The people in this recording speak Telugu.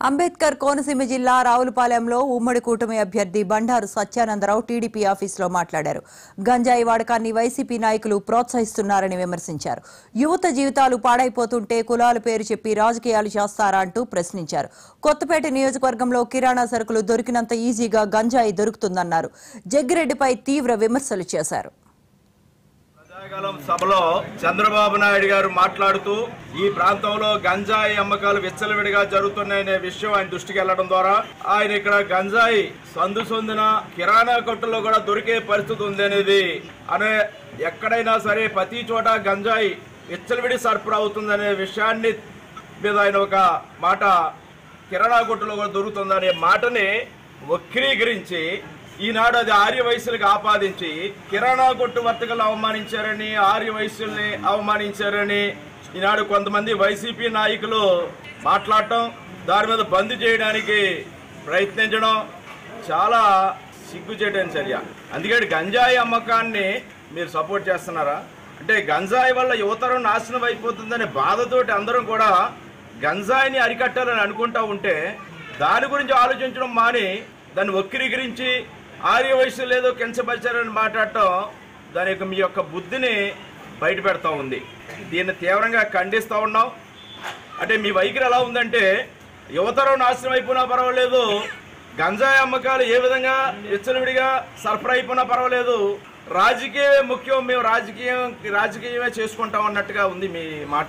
అంబేద్కర్ కోనసీమ జిల్లా రావులపాలెంలో ఉమ్మడి కూటమి అభ్యర్థి బండారు సత్యానందరావు టీడీపీ ఆఫీసులో మాట్లాడారు. గంజాయి వాడకాన్ని వైసీపీ నాయకులు ప్రోత్సహిస్తున్నారని విమర్శించారు. యువత జీవితాలు పాడైపోతుంటే కులాల పేరు చెప్పి రాజకీయాలు చేస్తారా అంటూ ప్రశ్నించారు. కొత్తపేట నియోజకవర్గంలో కిరాణా సరుకులు దొరికినంత ఈజీగా గంజాయి దొరుకుతుందన్నారు. జగ్గిరెడ్డిపై తీవ్ర విమర్శలు చేశారు. ప్రజాగలం సభలో చంద్రబాబు నాయుడు గారు మాట్లాడుతూ ఈ ప్రాంతంలో గంజాయి అమ్మకాలు విచ్చలవిడిగా జరుగుతున్నాయనే విషయం ఆయన దృష్టికి వెళ్ళడం ద్వారా ఆయన ఇక్కడ గంజాయి సందు సొందిన కిరాణా కొట్టులో కూడా దొరికే పరిస్థితి ఉంది అనేది అనే ఎక్కడైనా సరే ప్రతి చోట గంజాయి విచ్చలవిడి సరఫరా అవుతుందనే విషయాన్ని మీద ఆయన ఒక మాట కిరాణా కొట్టులో కూడా దొరుకుతుందనే మాటని వక్రీకరించి ఈనాడు అది ఆర్య ఆపాదించి కిరాణా కొట్టు వర్తకులు అవమానించారని ఆర్య అవమానించారని ఈనాడు కొంతమంది వైసీపీ నాయకులు మాట్లాడటం దాని మీద బంద్ చేయడానికి ప్రయత్నించడం చాలా సిగ్గుచేటైన చర్య. అందుకని గంజాయి అమ్మకాన్ని మీరు సపోర్ట్ చేస్తున్నారా? అంటే గంజాయి వల్ల యువతరం నాశనం అయిపోతుందనే బాధతోటి అందరం కూడా గంజాయిని అరికట్టాలని అనుకుంటా ఉంటే దాని గురించి ఆలోచించడం మాని దాన్ని వక్రీకరించి ఆర్య వయసు లేదో కించపరిచారని మాట్లాడటం దాని యొక్క మీ యొక్క బుద్ధిని బయట పెడతా ఉంది. దీన్ని తీవ్రంగా ఖండిస్తూ ఉన్నాం. అంటే మీ వైఖరి ఎలా ఉందంటే యువతరం నాశనం అయిపోయినా పర్వాలేదు గంజాయి అమ్మకాలు ఏ విధంగా విచ్చలవిడిగా సరఫరా అయిపోయినా పర్వాలేదు రాజకీయమే ముఖ్యం మేము రాజకీయం రాజకీయమే చేసుకుంటాం అన్నట్టుగా ఉంది మీ మాట.